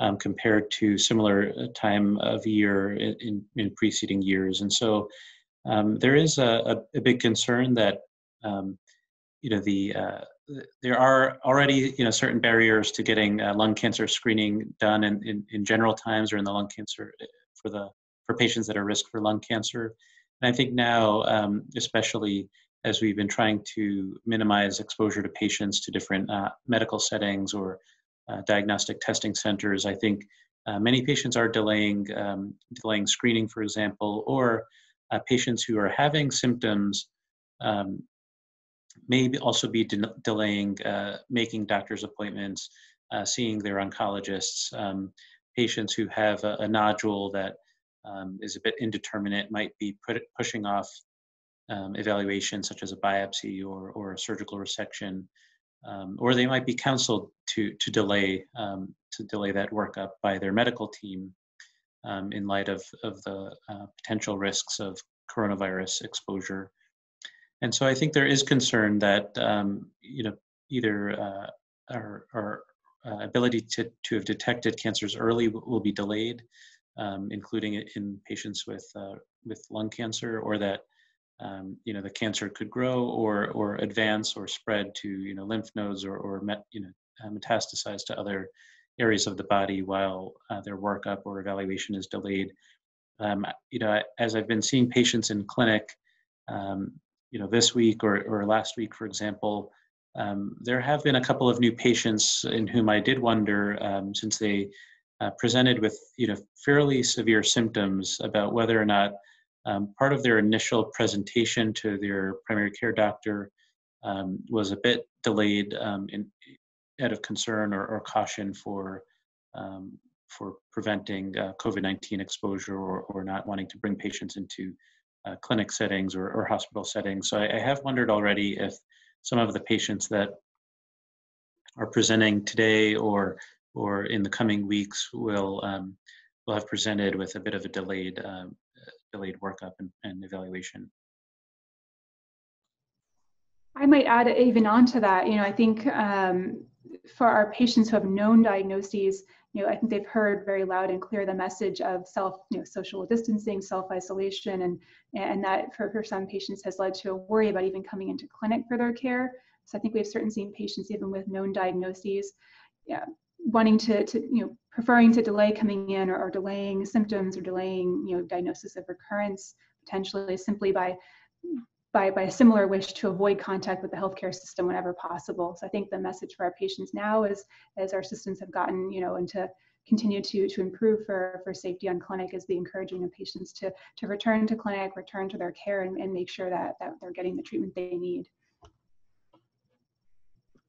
um, compared to similar uh, time of year in, in, in preceding years. And so um, there is a, a, big concern that um, you know the uh, there are already you know certain barriers to getting uh, lung cancer screening done in, in, in, general times or in the lung cancer uh, for the for patients that are risk for lung cancer. And I think now, um, especially as we've been trying to minimize exposure to patients to different uh, medical settings or diagnostic testing centers. I think uh, many patients are delaying um, delaying screening, for example, or uh, patients who are having symptoms um, may also be de- delaying making doctor's appointments, seeing their oncologists. Um, patients who have a, a nodule that um, is a bit indeterminate might be put, pushing off um, evaluation, such as a biopsy or, or a surgical resection, um, or they might be counseled to to delay um, to delay that workup by their medical team um, in light of of the uh, potential risks of coronavirus exposure. And so I think there is concern that um, you know either uh, our, our uh, ability to, to have detected cancers early will be delayed, um, including in patients with uh, with lung cancer, or that um, you know the cancer could grow or or advance or spread to you know lymph nodes or or met, you know uh, metastasize to other areas of the body while uh, their workup or evaluation is delayed. Um, you know, as I've been seeing patients in clinic, um, you know, this week or, or last week, for example, um, there have been a couple of new patients in whom I did wonder, um, since they uh, presented with, you know, fairly severe symptoms about whether or not um, part of their initial presentation to their primary care doctor um, was a bit delayed in, out of concern or, or caution for um, for preventing uh, COVID-19 exposure or, or not wanting to bring patients into uh, clinic settings or, or, hospital settings. So I, I, have wondered already if some of the patients that are presenting today or or in the coming weeks will um, will have presented with a bit of a delayed um, delayed workup and, and evaluation. I might add even on to that, you know, I think um, for our patients who have known diagnoses, you know, I think they've heard very loud and clear the message of self, you know, social distancing, self-isolation, and and that for, for some patients has led to a worry about even coming into clinic for their care. So I think we've certainly seen patients even with known diagnoses, yeah, wanting to, to you know, preferring to delay coming in or, or delaying symptoms or delaying, you know, diagnosis of recurrence potentially simply by by, by a similar wish to avoid contact with the healthcare system whenever possible. So I think the message for our patients now is, as our systems have gotten, you know, and to continue to, to improve for, for safety on clinic is the encouraging of patients to, to return to clinic, return to their care and, and make sure that, that they're getting the treatment they need.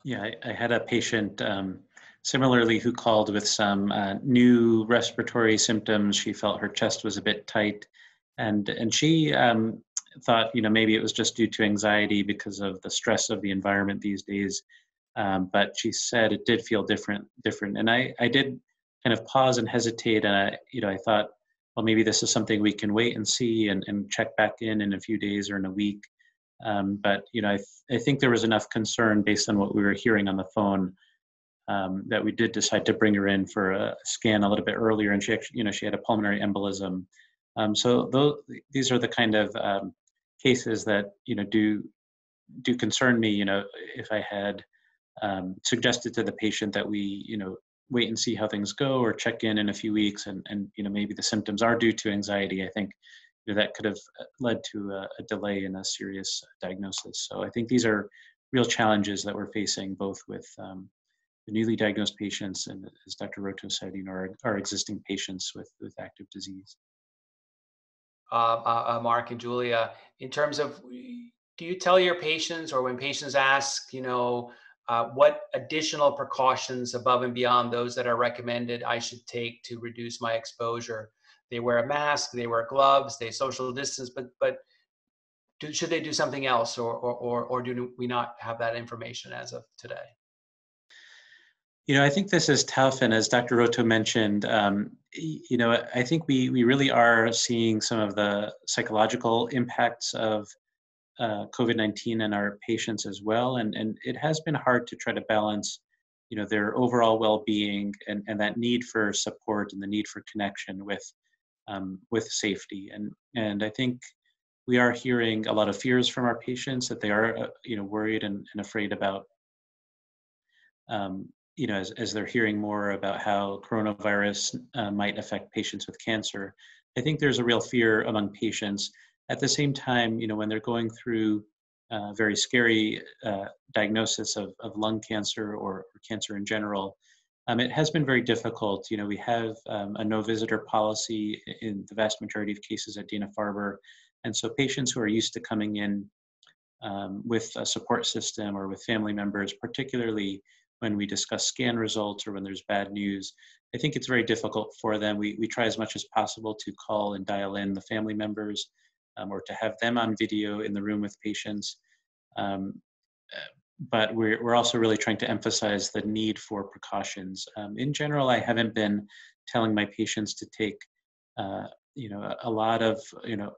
Yeah, I, I had a patient um, similarly who called with some uh, new respiratory symptoms. She felt her chest was a bit tight and and she um, thought, you know, maybe it was just due to anxiety because of the stress of the environment these days. Um, but she said it did feel different, different. And I, I did kind of pause and hesitate. And I, you know, I thought, well, maybe this is something we can wait and see and, and check back in in a few days or in a week. Um, but, you know, I, th- I think there was enough concern based on what we were hearing on the phone um, that we did decide to bring her in for a scan a little bit earlier. And she actually, you know, she had a pulmonary embolism. Um, so those, these are the kind of um, cases that you know do do concern me. You know, if I had um, suggested to the patient that we you know wait and see how things go or check in in a few weeks and and you know maybe the symptoms are due to anxiety i think you know, that could have uh, led to a, a, delay in a serious diagnosis so i think these are real challenges that we're facing both with um, the newly diagnosed patients and as dr rotow said you know our, our existing patients with with active disease uh, uh, uh, Mark and Julia, in terms of do you tell your patients or when patients ask, you know, uh, what additional precautions above and beyond those that are recommended I should take to reduce my exposure? They wear a mask, they wear gloves, they social distance, but but do, should they do something else, or, or or or do we not have that information as of today? You know, I think this is tough, and as Dr. Rotow mentioned, um, you know, I think we we really are seeing some of the psychological impacts of uh, COVID-19 in our patients as well, and and it has been hard to try to balance, you know, their overall well-being and and that need for support and the need for connection with um, with safety, and and I think we are hearing a lot of fears from our patients that they are, uh, you know, worried and, and afraid about um, you know, as, as they're hearing more about how coronavirus uh, might affect patients with cancer, I think there's a real fear among patients. At the same time, you know, when they're going through uh, very scary uh, diagnosis of, of lung cancer or, or cancer in general, um, it has been very difficult. You know, we have um, a no visitor policy in the vast majority of cases at Dana-Farber. And so patients who are used to coming in um, with a support system or with family members, particularly when we discuss scan results or when there's bad news. I think it's very difficult for them. We, we try as much as possible to call and dial in the family members um, or to have them on video in the room with patients. Um, but we're, we're also really trying to emphasize the need for precautions. Um, in general, I haven't been telling my patients to take, uh, you know, a, lot of, you know,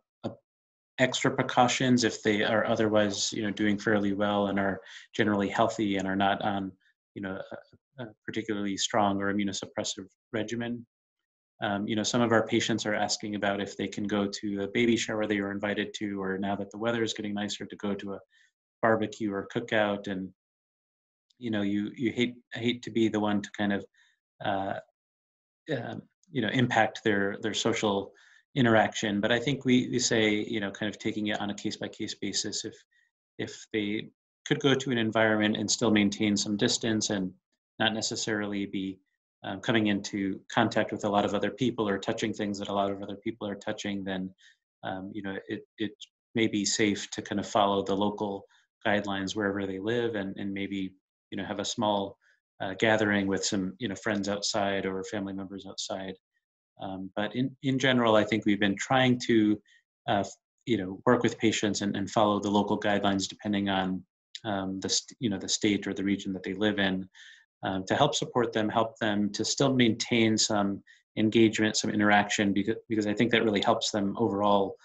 extra precautions if they are otherwise, you know, doing fairly well and are generally healthy and are not on, you know, a, a particularly strong or immunosuppressive regimen. Um, you know, some of our patients are asking about if they can go to a baby shower they were invited to, or now that the weather is getting nicer, to go to a barbecue or cookout. And you know, you you hate hate to be the one to kind of uh, uh, you know impact their their social interaction. But I think we we say you know kind of taking it on a case by case basis. If if they could go to an environment and still maintain some distance and not necessarily be um, coming into contact with a lot of other people or touching things that a lot of other people are touching, then um, you know it it may be safe to kind of follow the local guidelines wherever they live, and and maybe you know have a small uh, gathering with some you know friends outside or family members outside. Um, but in in general, I think we've been trying to uh, you know work with patients and, and follow the local guidelines depending on um, the you know the state or the region that they live in um, to help support them, help them to still maintain some engagement, some interaction, because, because I think that really helps them overall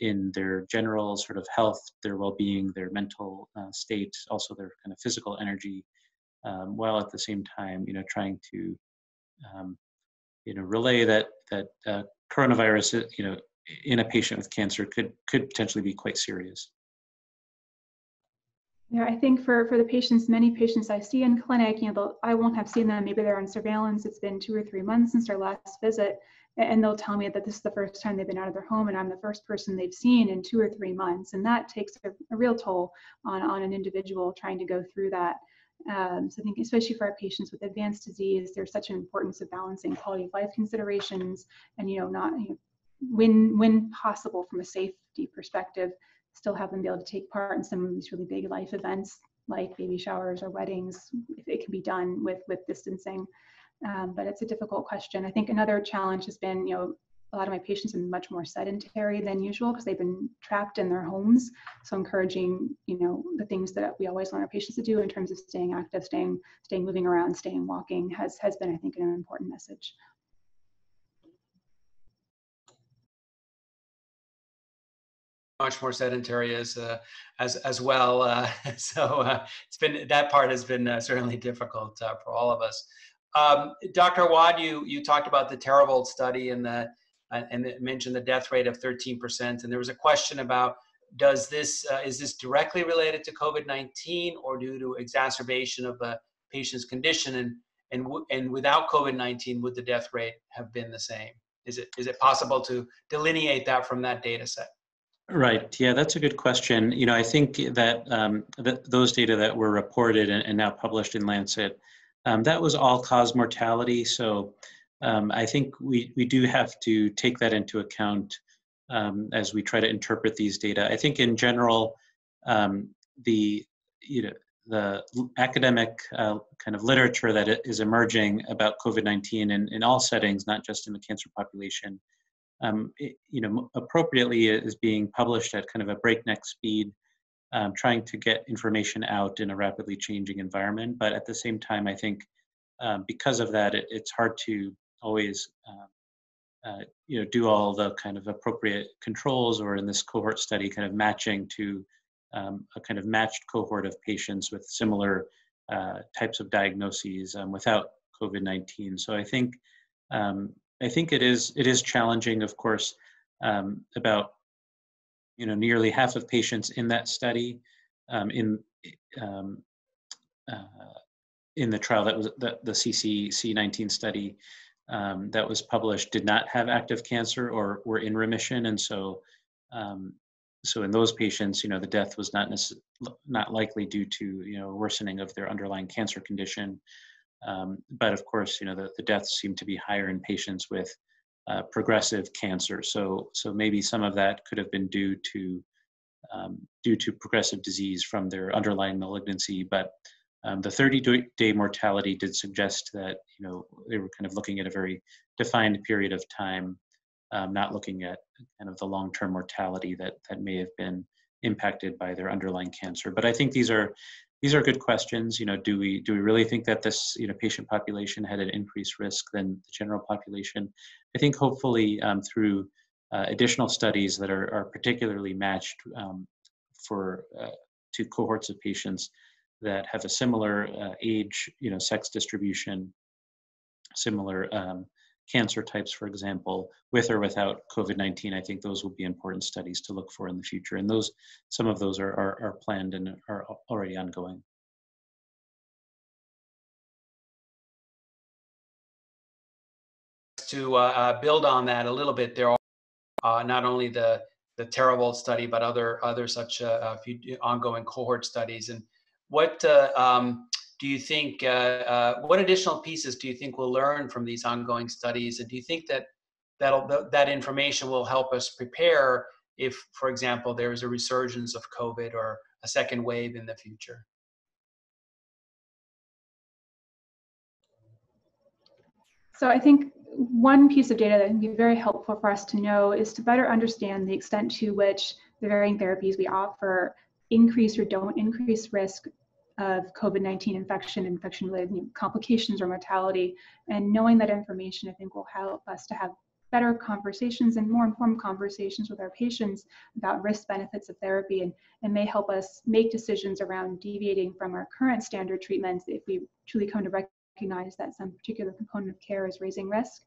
in their general sort of health, their well-being, their mental uh, state, also their kind of physical energy, um, while at the same time, you know, trying to, um, you know, relay that that uh, coronavirus, you know, in a patient with cancer could could potentially be quite serious. Yeah, I think for, for the patients, many patients I see in clinic, you know, I won't have seen them. Maybe they're on surveillance. It's been two or three months since their last visit. And they'll tell me that this is the first time they've been out of their home and I'm the first person they've seen in two or three months. And that takes a, a real toll on, on an individual trying to go through that. Um, so I think especially for our patients with advanced disease, there's such an importance of balancing quality of life considerations and, you know, not you know, when, when possible from a safety perspective, still have them be able to take part in some of these really big life events like baby showers or weddings if it can be done with with distancing um, but it's a difficult question i think another challenge has been you know a lot of my patients have been much more sedentary than usual because they've been trapped in their homes so encouraging you know the things that we always want our patients to do in terms of staying active staying staying moving around staying walking has has been i think an important message much more sedentary as uh, as as well. Uh, so uh, it's been that part has been uh, certainly difficult uh, for all of us. Um, Dr. Awad, you you talked about the TERAVOLT study and the uh, and mentioned the death rate of 13%. And there was a question about does this is this directly related to COVID-19 or due to exacerbation of a patient's condition? And and and without COVID-19, would the death rate have been the same? Is it is it possible to delineate that from that data set? Right. Yeah, that's a good question. You know, I think that, um, that those data that were reported and, and now published in Lancet, um, that was all cause mortality. So um, I think we, we do have to take that into account um, as we try to interpret these data. I think in general, um, the you know the academic uh, kind of literature that is emerging about COVID-19 in, in all settings, not just in the cancer population, um, it, you know, appropriately is being published at kind of a breakneck speed, um, trying to get information out in a rapidly changing environment. But at the same time, I think um, because of that, it, it's hard to always, uh, uh, you know, do all the kind of appropriate controls, or in this cohort study, kind of matching to um, a kind of matched cohort of patients with similar uh, types of diagnoses um, without COVID-19. So I think um, I think it is it is challenging, of course, um, about you know nearly half of patients in that study um, in um, uh, in the trial that was the, the CCC19 study um, that was published did not have active cancer or were in remission, and so um, so in those patients, you know, the death was not not likely due to you know worsening of their underlying cancer condition. Um, but of course, you know, the, the deaths seem to be higher in patients with uh, progressive cancer. So, so maybe some of that could have been due to um, due to progressive disease from their underlying malignancy. But um, the 30-day mortality did suggest that you know they were kind of looking at a very defined period of time um, not looking at kind of the long-term mortality that that may have been impacted by their underlying cancer. But I think these are these are good questions. You know, do we do we really think that this you know patient population had an increased risk than the general population? I think hopefully um, through uh, additional studies that are, are particularly matched um, for uh, to cohorts of patients that have a similar uh, age, you know, sex distribution, similar um, cancer types, for example, with or without COVID-19, I think those will be important studies to look for in the future. And those, some of those are, are, are planned and are already ongoing. To uh, uh, build on that a little bit, there are uh, not only the the TERAVOLT study, but other other such uh, ongoing cohort studies. And what uh, um, do you think? Uh, uh, what additional pieces do you think we'll learn from these ongoing studies? And do you think that that that information will help us prepare if, for example, there is a resurgence of COVID or a second wave in the future? So I think one piece of data that can be very helpful for us to know is to better understand the extent to which the varying therapies we offer increase or don't increase risk of COVID-19 infection, infection-related complications or mortality. And knowing that information, I think will help us to have better conversations and more informed conversations with our patients about risk benefits of therapy and, and may help us make decisions around deviating from our current standard treatments if we truly come to recognize that some particular component of care is raising risk.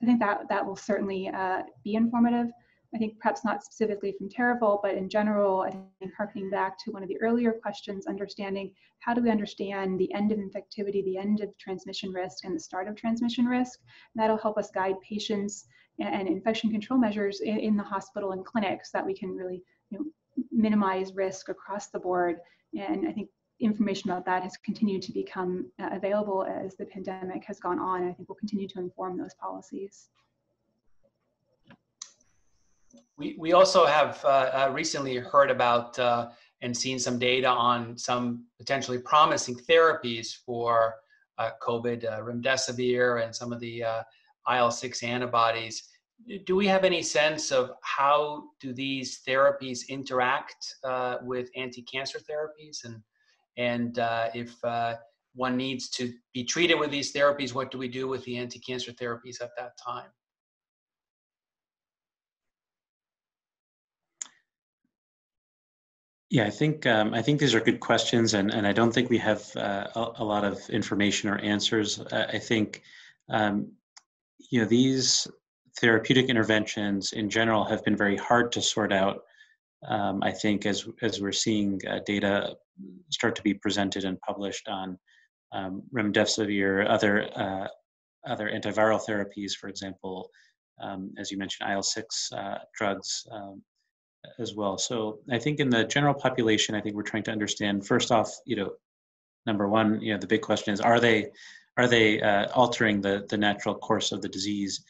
I think that that will certainly uh, be informative. I think perhaps not specifically from TERAVOLT, but in general, I think harkening back to one of the earlier questions, understanding how do we understand the end of infectivity, the end of transmission risk, and the start of transmission risk. And that'll help us guide patients and, and infection control measures in, in, the hospital and clinics so that we can really you know, minimize risk across the board. And I think information about that has continued to become uh, available as the pandemic has gone on. And I think will continue to inform those policies. We, we also have uh, uh, recently heard about uh, and seen some data on some potentially promising therapies for uh, COVID, remdesivir, and some of the uh, IL-6 antibodies. Do we have any sense of how do these therapies interact with anti-cancer therapies, and and if one needs to be treated with these therapies, what do we do with the anti-cancer therapies at that time? Yeah, I think um, I think these are good questions, and, and I don't think we have uh, a, a, lot of information or answers. I think um, you know these therapeutic interventions in general have been very hard to sort out. Um, I think as as we're seeing uh, data start to be presented and published on um, remdesivir, other uh, other antiviral therapies, for example, um, as you mentioned, IL six uh, drugs um, as well. So I think in the general population, I think we're trying to understand first off, you know, number one, you know, the big question is, are they are they uh, altering the the natural course of the disease,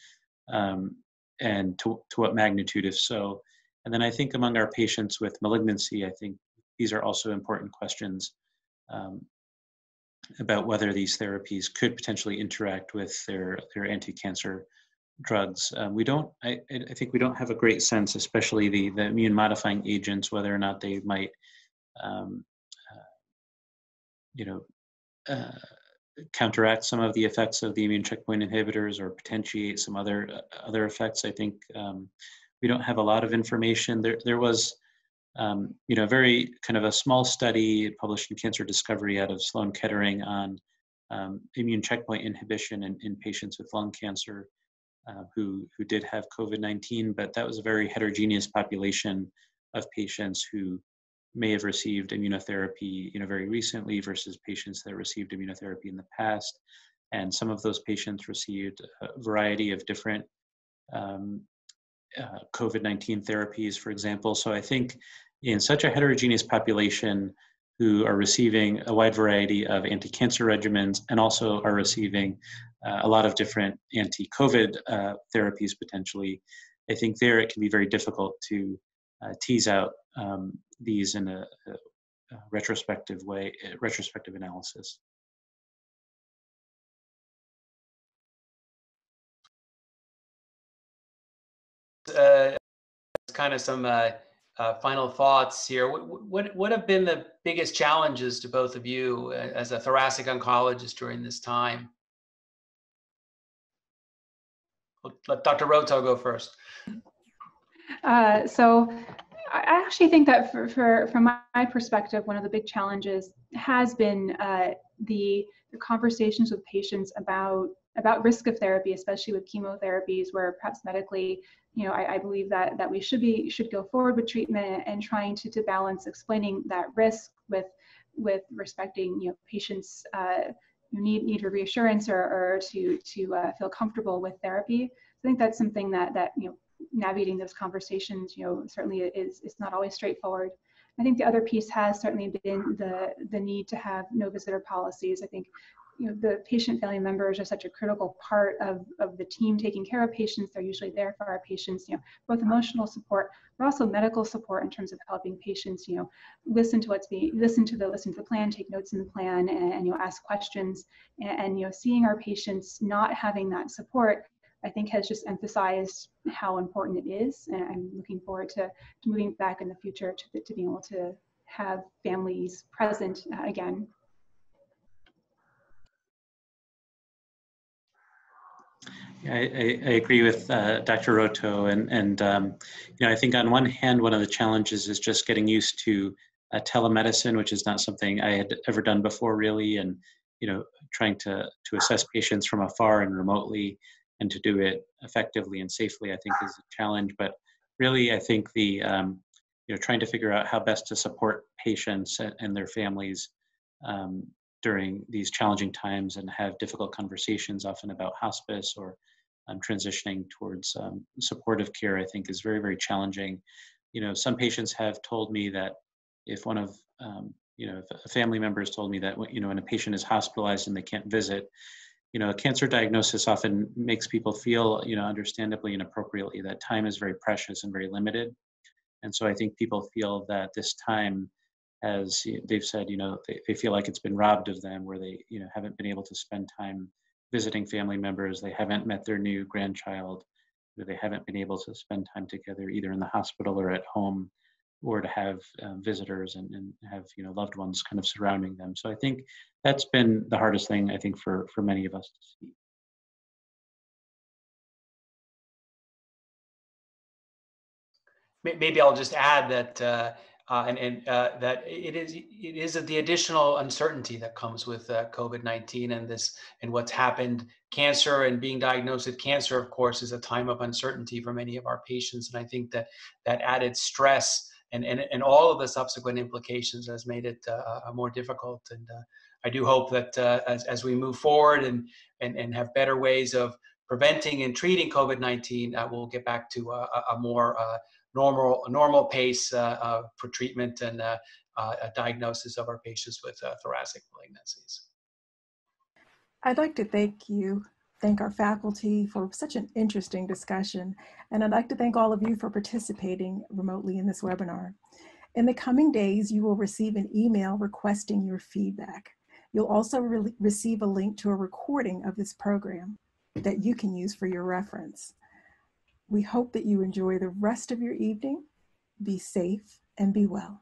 um, and to to what magnitude, if so? And then I think among our patients with malignancy, I think these are also important questions um, about whether these therapies could potentially interact with their their anti-cancer drugs. Um, we don't, I, I, think we don't have a great sense, especially the, the immune modifying agents, whether or not they might, um, uh, you know, uh, counteract some of the effects of the immune checkpoint inhibitors or potentiate some other uh, other effects. I think um, we don't have a lot of information. There, there was, um, you know, very kind of a small study published in Cancer Discovery out of Sloan Kettering on um, immune checkpoint inhibition in, in patients with lung cancer uh, who, who did have COVID-19, but that was a very heterogeneous population of patients who may have received immunotherapy you know, very recently versus patients that received immunotherapy in the past. And some of those patients received a variety of different um, uh, COVID-19 therapies, for example. So I think in such a heterogeneous population, who are receiving a wide variety of anti-cancer regimens and also are receiving uh, a lot of different anti-COVID uh, therapies potentially, I think there it can be very difficult to uh, tease out um, these in a, a, a retrospective way, retrospective analysis. uh, kind of some uh, final thoughts here. What, what, what have been the biggest challenges to both of you uh, as a thoracic oncologist during this time? Let Dr. Rotow go first. Uh, so I actually think that for, for, from my perspective, one of the big challenges has been uh, the, the, conversations with patients about about risk of therapy, especially with chemotherapies, where perhaps medically, you know, I, I believe that that we should be should go forward with treatment and trying to, to balance explaining that risk with with respecting you know patients uh, need need for reassurance or, or to to uh, feel comfortable with therapy. I think that's something that that you know navigating those conversations, you know, certainly is, is not always straightforward. I think the other piece has certainly been the, the need to have no visitor policies. I think you know, the patient family members are such a critical part of, of the team taking care of patients. They're usually there for our patients, you know, both emotional support, but also medical support in terms of helping patients, you know, listen to what's being, listen to the, listen to the plan, take notes in the plan and, and you know, ask questions and, and, you know, seeing our patients not having that support I think has just emphasized how important it is. And I'm looking forward to, to moving back in the future to, to being able to have families present uh, again. I, I, agree with uh, Dr. Rotow, and and um, you know I think on one hand one of the challenges is just getting used to uh, telemedicine, which is not something I had ever done before, really, and you know trying to to assess patients from afar and remotely and to do it effectively and safely, I think is a challenge. But really, I think the um, you know trying to figure out how best to support patients and their families um, during these challenging times and have difficult conversations, often about hospice or um, transitioning towards um, supportive care, I think is very very challenging. You know, some patients have told me that if one of um, you know, if a family member has told me that you know, when a patient is hospitalized and they can't visit, you know, a cancer diagnosis often makes people feel, you know, understandably and appropriately that time is very precious and very limited. And so I think people feel that this time as they've said, you know, they, they feel like it's been robbed of them where they, you know, haven't been able to spend time visiting family members. They haven't met their new grandchild. They haven't been able to spend time together either in the hospital or at home or to have um, visitors and, and have you know loved ones kind of surrounding them so i think that's been the hardest thing i think for for many of us to see maybe i'll just add that uh, uh, and, and uh, that it is it is the additional uncertainty that comes with uh, COVID-19 and this and what's happened. Cancer and being diagnosed with cancer, of course, is a time of uncertainty for many of our patients, and I think that that added stress and, and, and all of the subsequent implications has made it uh, more difficult. And uh, I do hope that uh, as, as we move forward and, and, and have better ways of preventing and treating COVID-19, uh, we'll get back to a, a more normal, normal pace uh, uh, for treatment and uh, a diagnosis of our patients with thoracic malignancies. I'd like to thank you thank our faculty for such an interesting discussion, and I'd like to thank all of you for participating remotely in this webinar. In the coming days, you will receive an email requesting your feedback. You'll also re receive a link to a recording of this program that you can use for your reference. We hope that you enjoy the rest of your evening. Be safe and be well.